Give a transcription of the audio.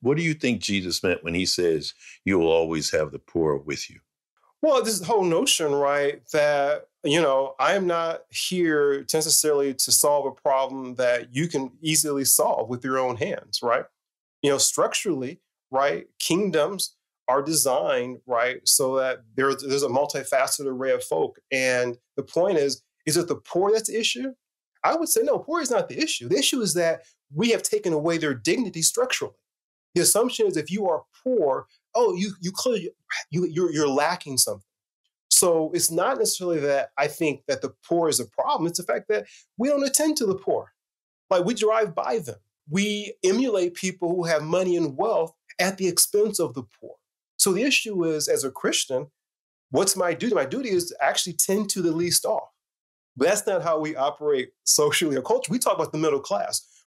What do you think Jesus meant when he says you will always have the poor with you? Well, this whole notion, right, that, you know, I am not here necessarily to solve a problem that you can easily solve with your own hands, right? You know, structurally, right, kingdoms are designed, right, so that there, there's a multifaceted array of folk. And the point is, is it the poor that's the issue? I would say no, poor is not the issue. The issue is that we have taken away their dignity structurally. The assumption is if you are poor, oh, you you clearly you you're, you're lacking something. So it's not necessarily that I think that the poor is a problem. It's the fact that we don't attend to the poor. Like we drive by them. We emulate people who have money and wealth at the expense of the poor. So the issue is, as a Christian, what's my duty? My duty is to actually tend to the least off. But that's not how we operate socially or culturally. We talk about the middle class.